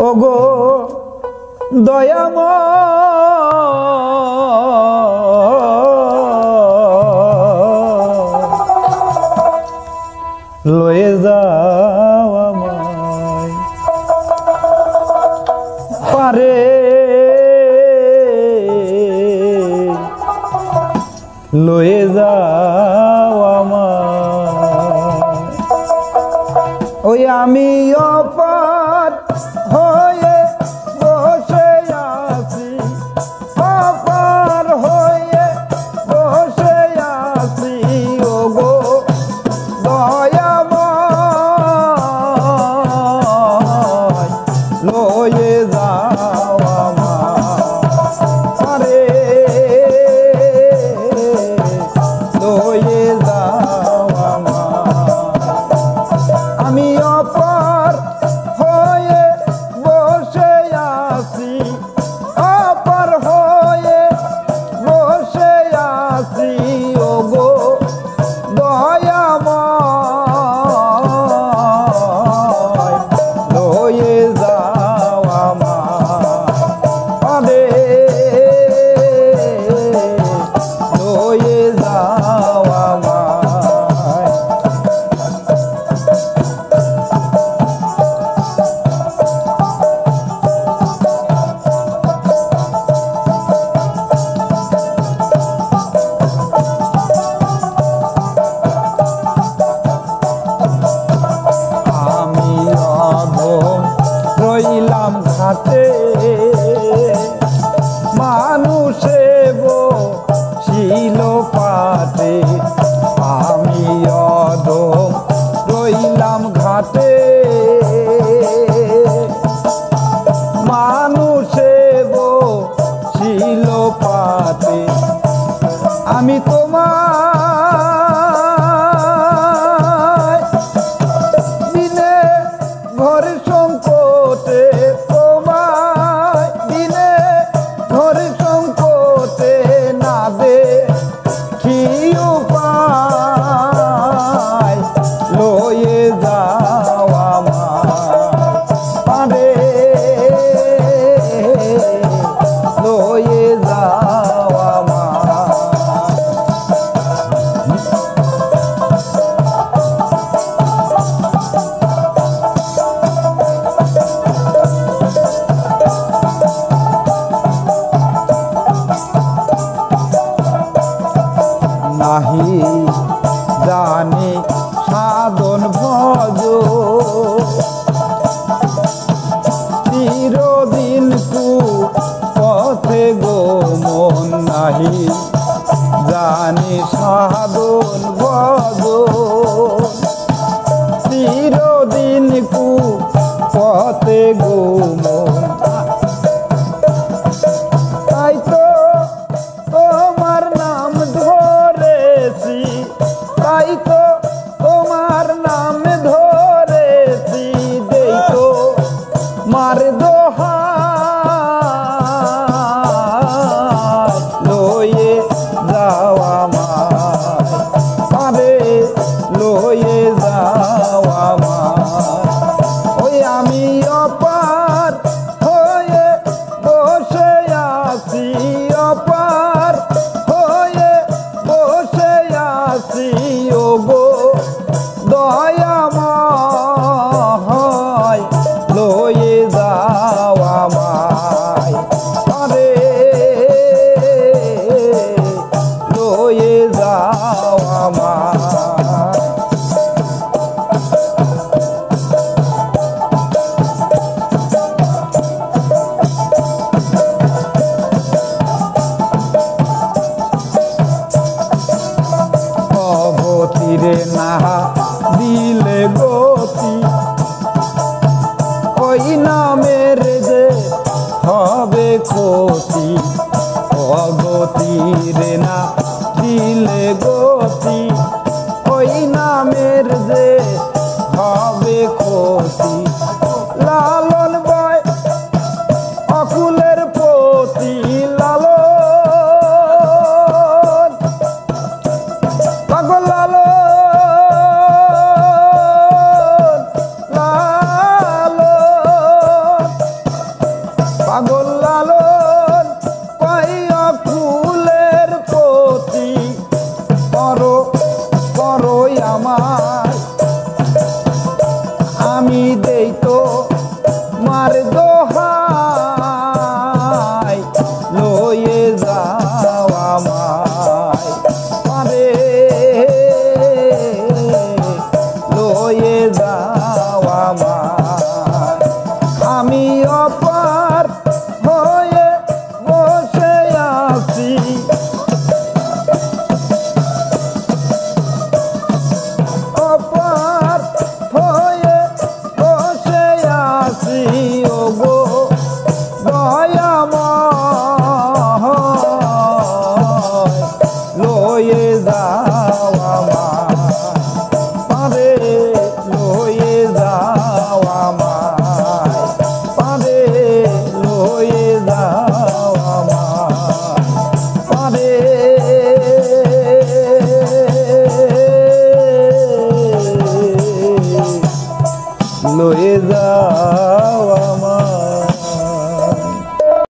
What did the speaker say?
ওগো দয়াম লয়ে যাও আমায়। পারে। লয়ে যাও আমায়। ওই আমি অপার হ ভুলে যাও আমারে লয়ে যাও আমার আমি অপর নাম হাতে। মানুষে ছিল পাতে। আমি অদম রইলাম ঘাটে। ভজ চিরদিন কু পথে গো মন নাহি। জানি সাধন ভজ দাও আমার তীরে না দিলে গতি ওই নামের যে হবে ক্ষতি। অগতিরে होती লয়ে যাও আমায়